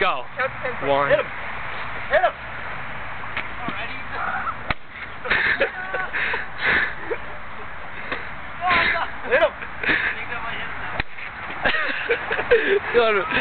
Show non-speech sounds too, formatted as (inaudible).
Go. Hit One. him. Hit him. Hit him. Got him. (laughs)